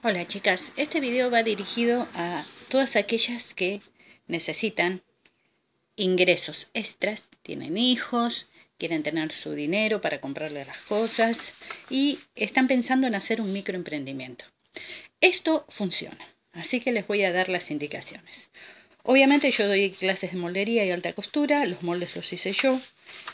Hola chicas, este video va dirigido a todas aquellas que necesitan ingresos extras, tienen hijos, quieren tener su dinero para comprarle las cosas y están pensando en hacer un microemprendimiento. Esto funciona, así que les voy a dar las indicaciones. Obviamente yo doy clases de moldería y alta costura, los moldes los hice yo,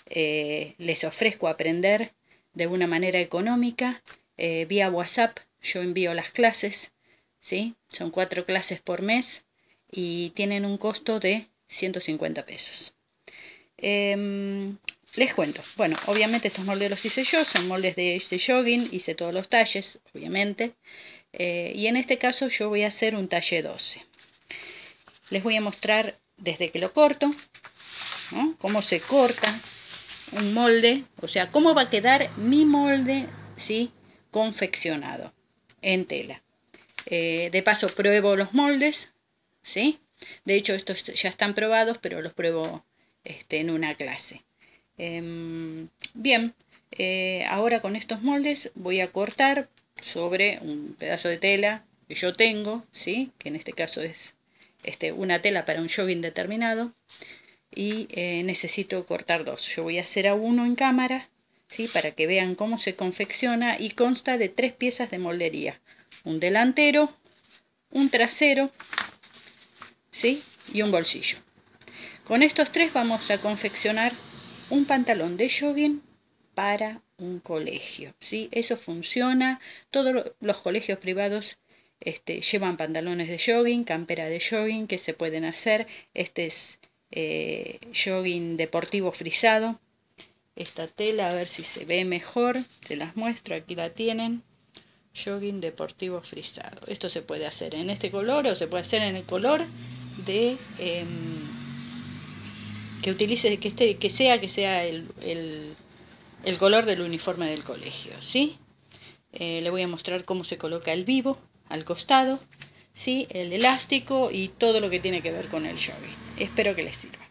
eh, les ofrezco aprender de una manera económica eh, vía WhatsApp yo envío las clases, ¿sí? Son cuatro clases por mes y tienen un costo de 150 pesos. Em, les cuento. Bueno, obviamente estos moldes los hice yo, son moldes de, de jogging, hice todos los talles, obviamente. Eh, y en este caso yo voy a hacer un talle 12. Les voy a mostrar desde que lo corto, cómo se corta un molde, o sea, cómo va a quedar mi molde, ¿sí? Confeccionado en tela. Eh, de paso pruebo los moldes, ¿sí? De hecho estos ya están probados, pero los pruebo este, en una clase. Em, bien, eh, ahora con estos moldes voy a cortar sobre un pedazo de tela que yo tengo, ¿sí? Que en este caso es este, una tela para un jogging determinado. Y eh, necesito cortar dos. Yo voy a hacer a uno en cámara para que vean cómo se confecciona y consta de tres piezas de moldería. Un delantero, un trasero ¿sí? y un bolsillo. Con estos tres vamos a confeccionar un pantalón de jogging para un colegio. ¿sí? Eso funciona. Todos los colegios privados este, llevan pantalones de jogging, campera de jogging que se pueden hacer. Este es eh, jogging deportivo frisado esta tela a ver si se ve mejor. Se las muestro, aquí la tienen. Jogging deportivo frisado. Esto se puede hacer en este color o se puede hacer en el color de em, que utilice, que esté, que sea, que sea el, el, color del uniforme del colegio, ¿sí? Eh, le voy a mostrar cómo se coloca el vivo al costado, ¿sí? El elástico y todo lo que tiene que ver con el jogging. Espero que les sirva.